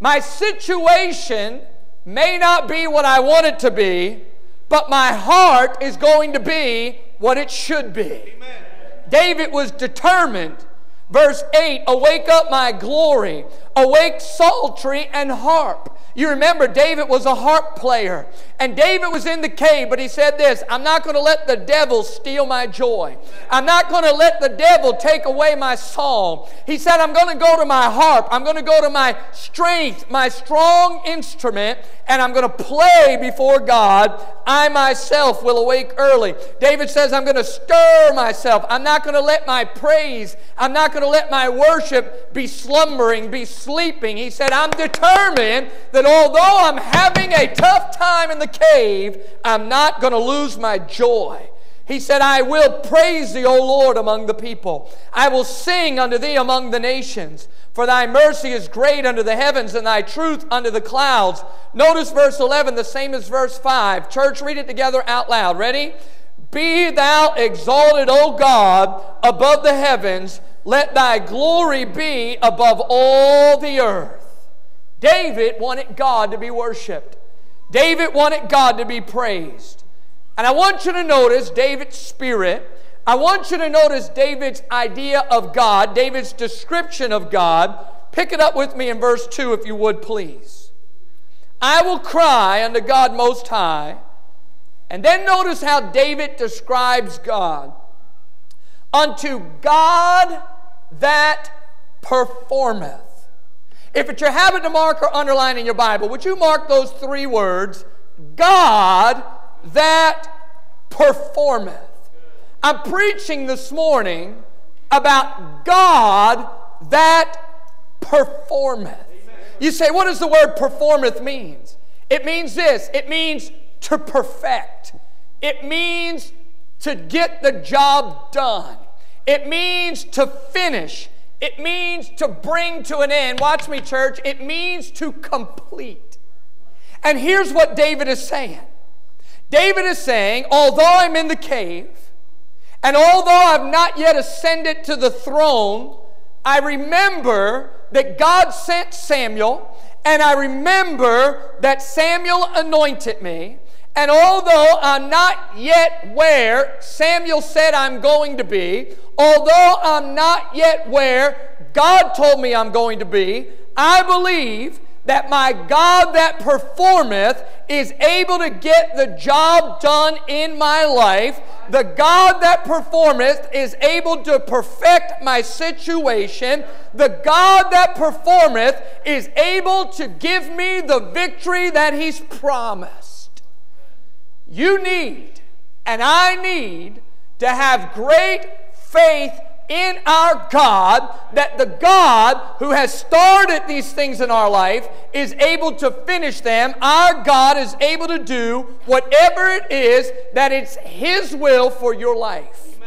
My situation may not be what I want it to be, but my heart is going to be what it should be. Amen. David was determined. Verse 8 Awake up my glory, awake psaltery and harp. You remember, David was a harp player. And David was in the cave, but he said this I'm not going to let the devil steal my joy. I'm not going to let the devil take away my song. He said, I'm going to go to my harp. I'm going to go to my strength, my strong instrument, and I'm going to play before God. I myself will awake early. David says, I'm going to stir myself. I'm not going to let my praise, I'm not going to let my worship be slumbering, be sleeping. He said, I'm determined that although I'm having a tough time in the cave, I'm not going to lose my joy. He said, I will praise thee, O Lord, among the people. I will sing unto thee among the nations. For thy mercy is great unto the heavens, and thy truth unto the clouds. Notice verse 11, the same as verse 5. Church, read it together out loud. Ready? Be thou exalted, O God, above the heavens. Let thy glory be above all the earth. David wanted God to be worshiped. David wanted God to be praised. And I want you to notice David's spirit. I want you to notice David's idea of God, David's description of God. Pick it up with me in verse 2, if you would, please. I will cry unto God Most High. And then notice how David describes God. Unto God that performeth. If it's your habit to mark or underline in your Bible, would you mark those three words? God that performeth. I'm preaching this morning about God that performeth. You say, what does the word performeth means? It means this. It means to perfect. It means to get the job done. It means to finish. It means to bring to an end. Watch me, church. It means to complete. And here's what David is saying David is saying, although I'm in the cave, and although I've not yet ascended to the throne, I remember that God sent Samuel, and I remember that Samuel anointed me. And although I'm not yet where Samuel said I'm going to be, although I'm not yet where God told me I'm going to be, I believe that my God that performeth is able to get the job done in my life. The God that performeth is able to perfect my situation. The God that performeth is able to give me the victory that He's promised. You need, and I need, to have great faith in our God that the God who has started these things in our life is able to finish them. Our God is able to do whatever it is that it's His will for your life.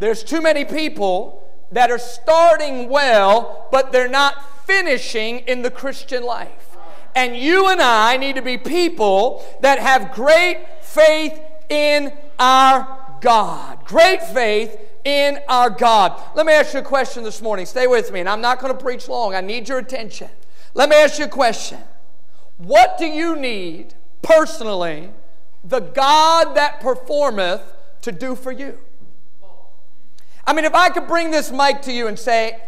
There's too many people that are starting well, but they're not finishing in the Christian life. And you and I need to be people that have great faith in our God. Great faith in our God. Let me ask you a question this morning. Stay with me, and I'm not going to preach long. I need your attention. Let me ask you a question. What do you need personally, the God that performeth, to do for you? I mean, if I could bring this mic to you and say,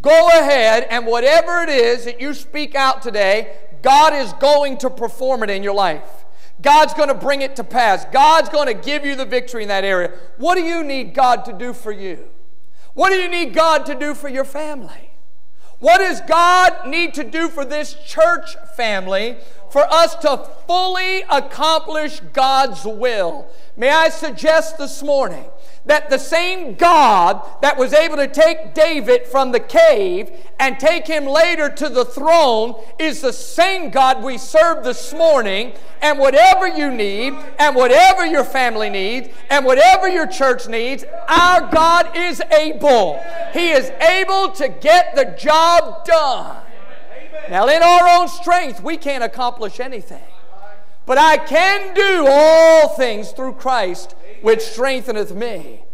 go ahead and whatever it is that you speak out today, God is going to perform it in your life. God's going to bring it to pass. God's going to give you the victory in that area. What do you need God to do for you? What do you need God to do for your family? What does God need to do for this church family for us to fully accomplish God's will? May I suggest this morning that the same God that was able to take David from the cave and take him later to the throne is the same God we serve this morning. And whatever you need, and whatever your family needs, and whatever your church needs, our God is able. He is able to get the job done. Now, in our own strength, we can't accomplish anything. But I can do all things through Christ which strengtheneth me.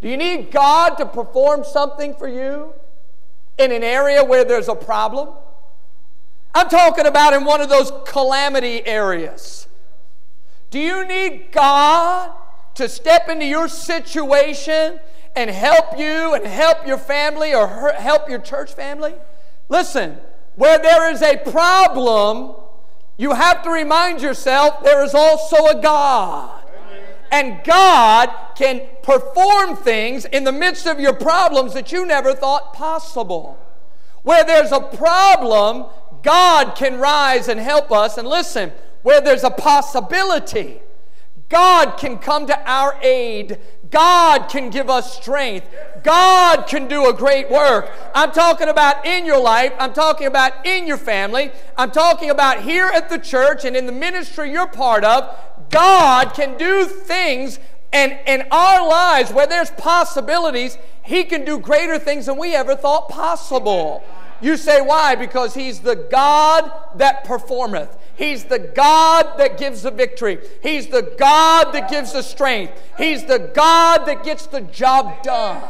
Do you need God to perform something for you in an area where there's a problem? I'm talking about in one of those calamity areas. Do you need God to step into your situation and help you and help your family or help your church family? Listen, where there is a problem, you have to remind yourself there is also a God. And God can perform things in the midst of your problems that you never thought possible. Where there's a problem, God can rise and help us. And listen, where there's a possibility, God can come to our aid. God can give us strength. God can do a great work. I'm talking about in your life. I'm talking about in your family. I'm talking about here at the church and in the ministry you're part of. God can do things and in our lives where there's possibilities, He can do greater things than we ever thought possible. You say, why? Because He's the God that performeth. He's the God that gives the victory. He's the God that gives the strength. He's the God that gets the job done.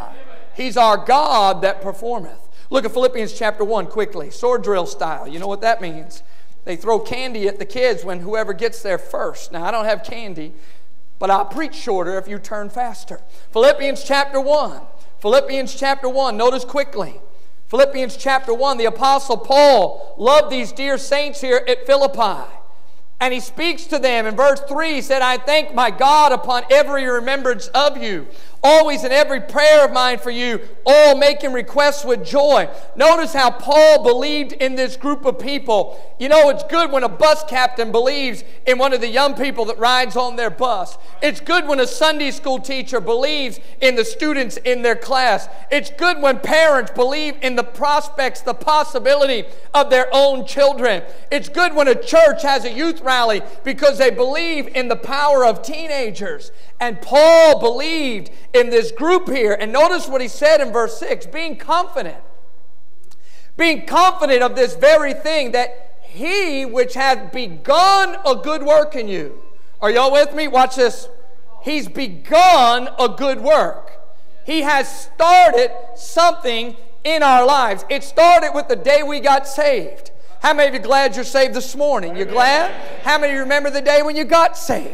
He's our God that performeth. Look at Philippians chapter 1 quickly, sword drill style. You know what that means. They throw candy at the kids when whoever gets there first. Now, I don't have candy, but I'll preach shorter if you turn faster. Philippians chapter 1. Philippians chapter 1. Notice quickly. Philippians chapter 1. The Apostle Paul loved these dear saints here at Philippi. And he speaks to them in verse 3. He said, I thank my God upon every remembrance of you always in every prayer of mine for you, all making requests with joy. Notice how Paul believed in this group of people. You know, it's good when a bus captain believes in one of the young people that rides on their bus. It's good when a Sunday school teacher believes in the students in their class. It's good when parents believe in the prospects, the possibility of their own children. It's good when a church has a youth rally because they believe in the power of teenagers. And Paul believed in this group here. And notice what he said in verse 6 being confident. Being confident of this very thing that he which hath begun a good work in you. Are y'all with me? Watch this. He's begun a good work. He has started something in our lives. It started with the day we got saved. How many of you glad you're saved this morning? You glad? How many of you remember the day when you got saved?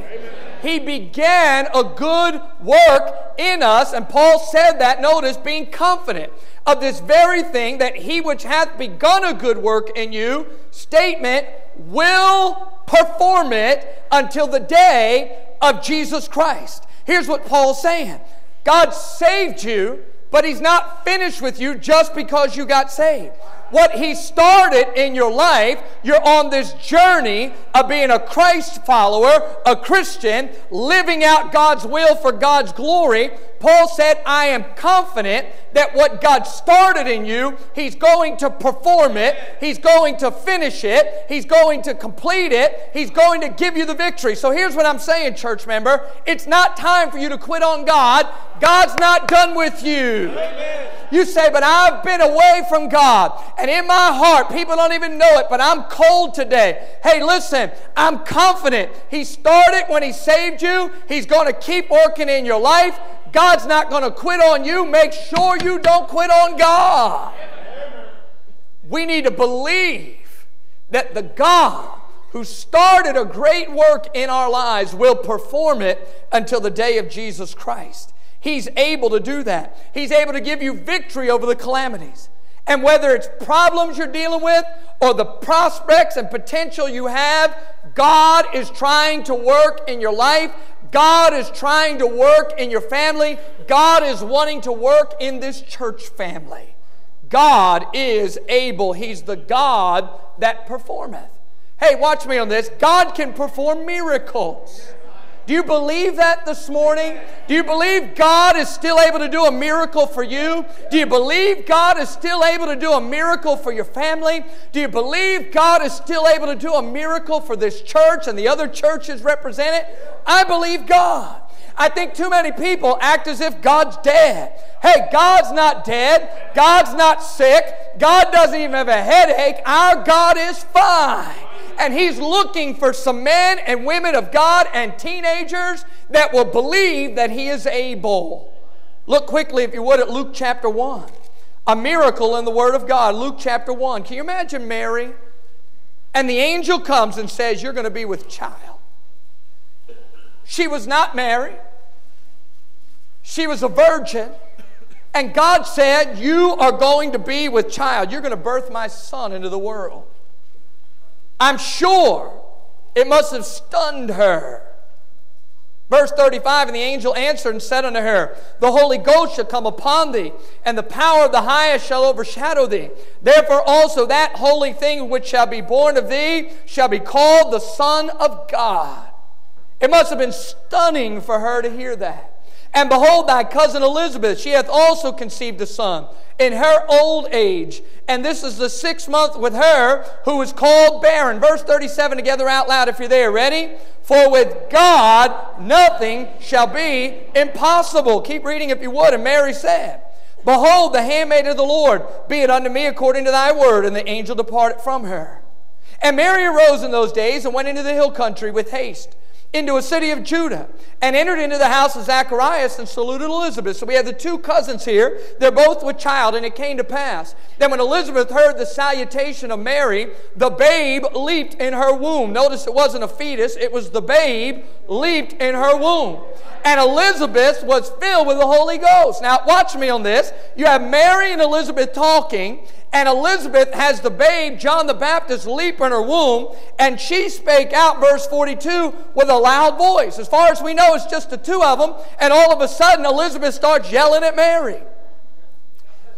He began a good work in us. And Paul said that, notice, being confident of this very thing that he which hath begun a good work in you, statement, will perform it until the day of Jesus Christ. Here's what Paul's saying God saved you, but he's not finished with you just because you got saved what He started in your life, you're on this journey of being a Christ follower, a Christian, living out God's will for God's glory. Paul said, I am confident that what God started in you, He's going to perform it, He's going to finish it, He's going to complete it, He's going to give you the victory. So here's what I'm saying, church member it's not time for you to quit on God. God's not done with you. Amen. You say, but I've been away from God. And in my heart, people don't even know it, but I'm cold today. Hey, listen, I'm confident. He started when He saved you, He's going to keep working in your life. God's not going to quit on you. Make sure you don't quit on God. We need to believe that the God who started a great work in our lives will perform it until the day of Jesus Christ. He's able to do that. He's able to give you victory over the calamities. And whether it's problems you're dealing with or the prospects and potential you have, God is trying to work in your life. God is trying to work in your family. God is wanting to work in this church family. God is able. He's the God that performeth. Hey, watch me on this. God can perform miracles. Do you believe that this morning? Do you believe God is still able to do a miracle for you? Do you believe God is still able to do a miracle for your family? Do you believe God is still able to do a miracle for this church and the other churches represented? I believe God. I think too many people act as if God's dead. Hey, God's not dead. God's not sick. God doesn't even have a headache. Our God is fine and He's looking for some men and women of God and teenagers that will believe that He is able. Look quickly, if you would, at Luke chapter 1. A miracle in the Word of God. Luke chapter 1. Can you imagine Mary? And the angel comes and says, You're going to be with child. She was not married, she was a virgin. And God said, You are going to be with child. You're going to birth my son into the world. I'm sure it must have stunned her. Verse 35 And the angel answered and said unto her, The Holy Ghost shall come upon thee, and the power of the highest shall overshadow thee. Therefore also that holy thing which shall be born of thee shall be called the Son of God. It must have been stunning for her to hear that. And behold, thy cousin Elizabeth, she hath also conceived a son in her old age. And this is the sixth month with her who is called barren. Verse 37 together out loud if you're there. Ready? For with God nothing shall be impossible. Keep reading if you would. And Mary said, Behold, the handmaid of the Lord, be it unto me according to thy word. And the angel departed from her. And Mary arose in those days and went into the hill country with haste into a city of Judah and entered into the house of Zacharias and saluted Elizabeth. So we have the two cousins here. They're both with child, and it came to pass that when Elizabeth heard the salutation of Mary, the babe leaped in her womb. Notice it wasn't a fetus, it was the babe leaped in her womb. And Elizabeth was filled with the Holy Ghost. Now, watch me on this. You have Mary and Elizabeth talking, and Elizabeth has the babe, John the Baptist, leap in her womb, and she spake out, verse 42, with a loud voice. As far as we know, it's just the two of them, and all of a sudden Elizabeth starts yelling at Mary.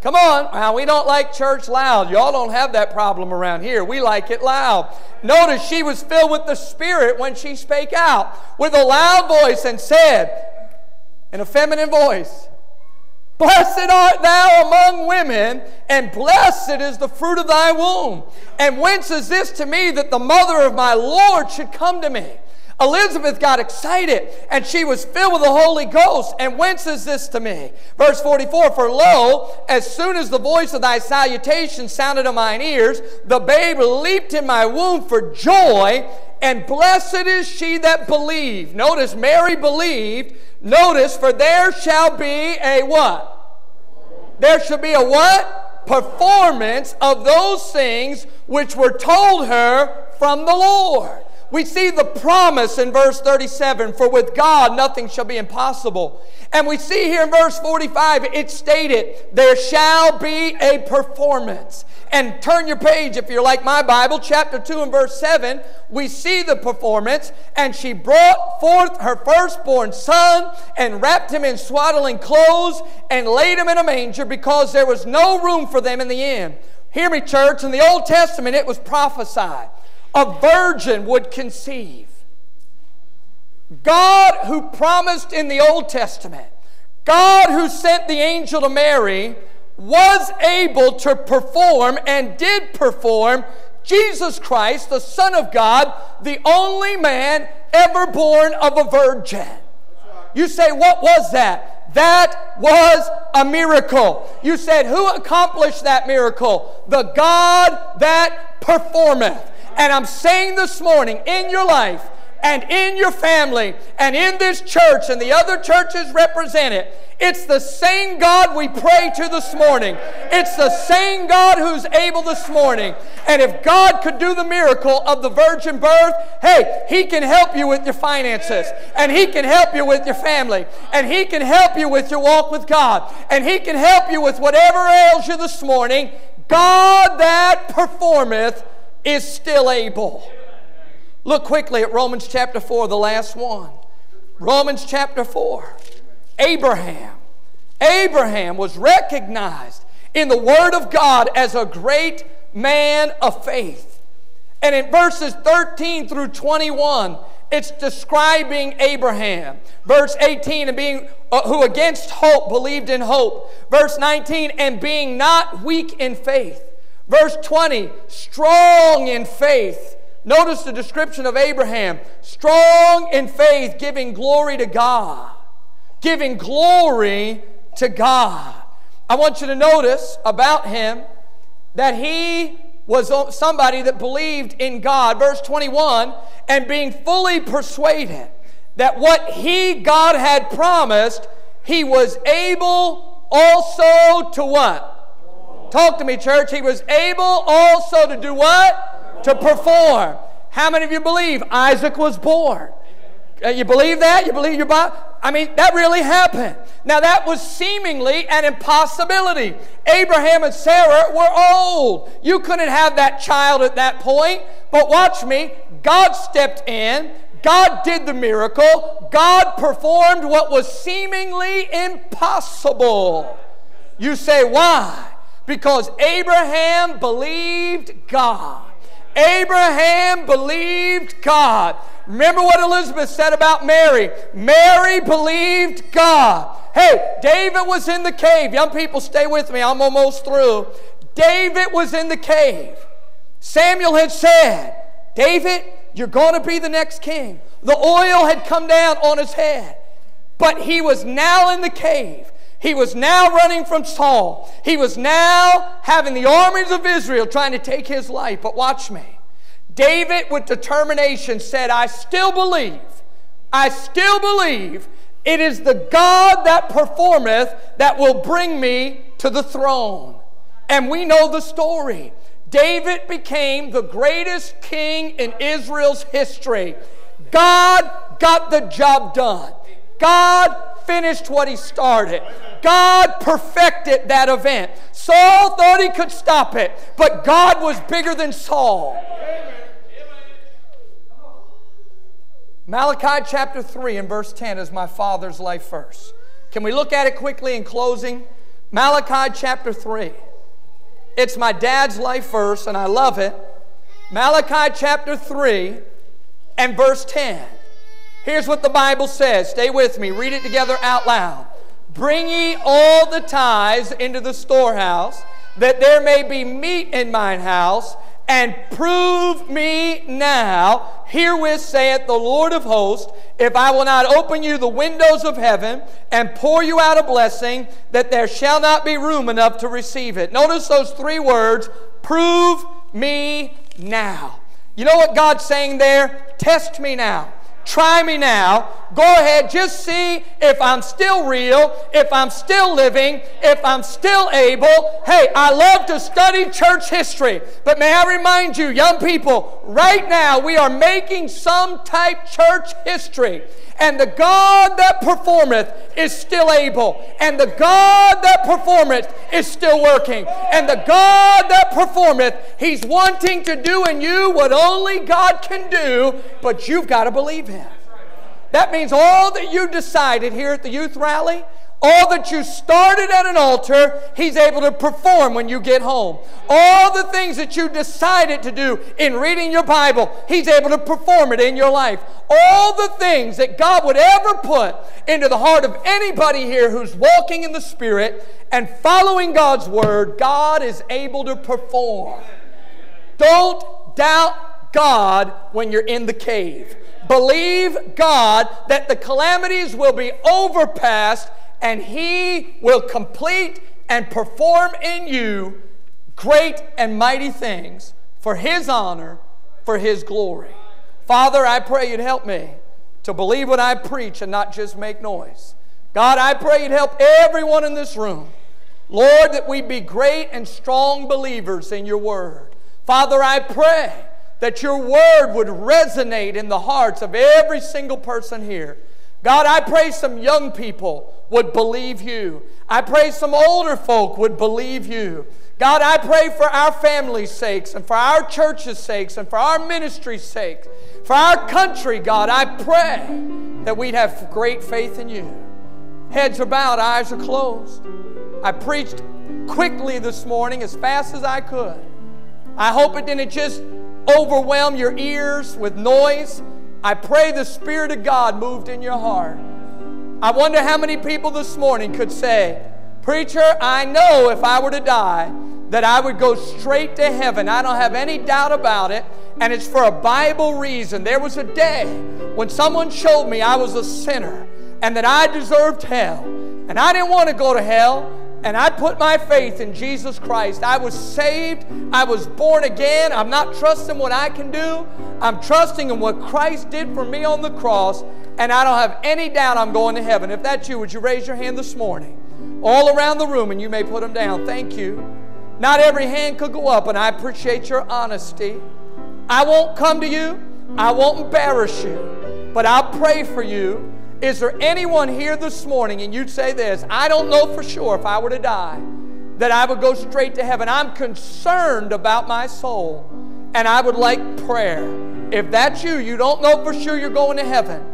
Come on. Now, we don't like church loud. Y'all don't have that problem around here. We like it loud. Notice she was filled with the Spirit when she spake out with a loud voice and said, in a feminine voice, Blessed art thou among women, and blessed is the fruit of thy womb. And whence is this to me that the mother of my Lord should come to me? Elizabeth got excited and she was filled with the Holy Ghost. And whence is this to me? Verse 44 For lo, as soon as the voice of thy salutation sounded in mine ears, the babe leaped in my womb for joy, and blessed is she that believed. Notice, Mary believed Notice, for there shall be a what? There shall be a what? Performance of those things which were told her from the Lord. We see the promise in verse 37 for with God nothing shall be impossible. And we see here in verse 45 it stated, There shall be a performance. And turn your page if you're like my Bible, chapter 2 and verse 7. We see the performance. And she brought forth her firstborn son and wrapped him in swaddling clothes and laid him in a manger because there was no room for them in the inn. Hear me, church. In the Old Testament, it was prophesied a virgin would conceive. God, who promised in the Old Testament, God who sent the angel to Mary was able to perform and did perform Jesus Christ, the Son of God, the only man ever born of a virgin. You say, what was that? That was a miracle. You said, who accomplished that miracle? The God that performeth. And I'm saying this morning, in your life, and in your family and in this church and the other churches represented. It's the same God we pray to this morning. It's the same God who's able this morning. And if God could do the miracle of the virgin birth, hey, He can help you with your finances. And He can help you with your family. And He can help you with your walk with God. And He can help you with whatever ails you this morning. God that performeth is still able. Look quickly at Romans chapter 4, the last one. Romans chapter 4. Abraham. Abraham was recognized in the Word of God as a great man of faith. And in verses 13 through 21, it's describing Abraham. Verse 18, and being uh, who against hope believed in hope. Verse 19, and being not weak in faith. Verse 20, strong in faith Notice the description of Abraham strong in faith, giving glory to God. Giving glory to God. I want you to notice about him that he was somebody that believed in God. Verse 21 and being fully persuaded that what he, God, had promised, he was able also to what? Talk to me, church. He was able also to do what? to perform. How many of you believe Isaac was born? Uh, you believe that? You believe your Bible? I mean, that really happened. Now, that was seemingly an impossibility. Abraham and Sarah were old. You couldn't have that child at that point. But watch me. God stepped in. God did the miracle. God performed what was seemingly impossible. You say, why? Because Abraham believed God. Abraham believed God. Remember what Elizabeth said about Mary. Mary believed God. Hey, David was in the cave. Young people, stay with me. I'm almost through. David was in the cave. Samuel had said, David, you're going to be the next king. The oil had come down on his head. But he was now in the cave. He was now running from Saul. He was now having the armies of Israel trying to take his life. But watch me. David, with determination, said, I still believe, I still believe it is the God that performeth that will bring me to the throne. And we know the story. David became the greatest king in Israel's history. God got the job done. God finished what he started. God perfected that event. Saul thought he could stop it, but God was bigger than Saul. Malachi chapter 3 and verse 10 is my father's life verse. Can we look at it quickly in closing? Malachi chapter 3. It's my dad's life verse, and I love it. Malachi chapter 3 and verse 10. Here's what the Bible says. Stay with me. Read it together out loud. Bring ye all the tithes into the storehouse, that there may be meat in mine house, and prove me now, herewith saith the Lord of hosts, if I will not open you the windows of heaven and pour you out a blessing, that there shall not be room enough to receive it. Notice those three words prove me now. You know what God's saying there? Test me now. Try me now. Go ahead, just see if I'm still real, if I'm still living, if I'm still able. Hey, I love to study church history, but may I remind you, young people, right now we are making some type church history. And the God that performeth is still able. And the God that performeth is still working. And the God that performeth, He's wanting to do in you what only God can do, but you've got to believe Him. That means all that you decided here at the youth rally, All that you started at an altar, He's able to perform when you get home. All the things that you decided to do in reading your Bible, He's able to perform it in your life. All the things that God would ever put into the heart of anybody here who's walking in the Spirit and following God's Word, God is able to perform. Don't doubt God when you're in the cave. Believe God that the calamities will be overpassed and He will complete and perform in you great and mighty things for His honor, for His glory. Father, I pray you'd help me to believe what I preach and not just make noise. God, I pray you'd help everyone in this room. Lord, that we be great and strong believers in your word. Father, I pray that your word would resonate in the hearts of every single person here. God, I pray some young people would believe you. I pray some older folk would believe you. God, I pray for our family's sakes and for our church's sakes and for our ministry's sakes, for our country, God, I pray that we'd have great faith in you. Heads are bowed, eyes are closed. I preached quickly this morning as fast as I could. I hope it didn't just overwhelm your ears with noise. I pray the Spirit of God moved in your heart. I wonder how many people this morning could say, Preacher, I know if I were to die, that I would go straight to heaven. I don't have any doubt about it, and it's for a Bible reason. There was a day when someone showed me I was a sinner and that I deserved hell, and I didn't want to go to hell. And I put my faith in Jesus Christ. I was saved. I was born again. I'm not trusting what I can do. I'm trusting in what Christ did for me on the cross and I don't have any doubt I'm going to heaven. If that's you, would you raise your hand this morning? All around the room, and you may put them down. Thank you. Not every hand could go up, and I appreciate your honesty. I won't come to you, I won't embarrass you, but I'll pray for you. Is there anyone here this morning, and you'd say this I don't know for sure if I were to die that I would go straight to heaven? I'm concerned about my soul, and I would like prayer. If that's you, you don't know for sure you're going to heaven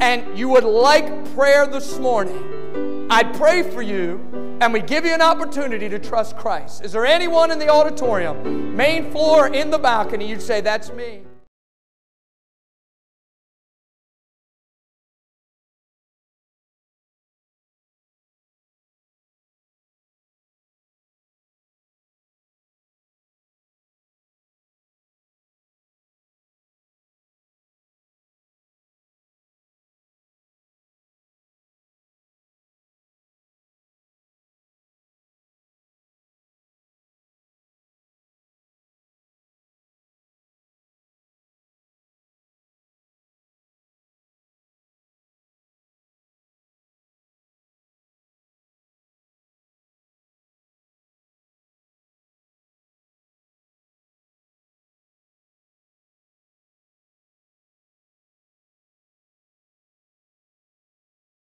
and you would like prayer this morning, I'd pray for you and we give you an opportunity to trust Christ. Is there anyone in the auditorium, main floor, in the balcony, you'd say, That's me?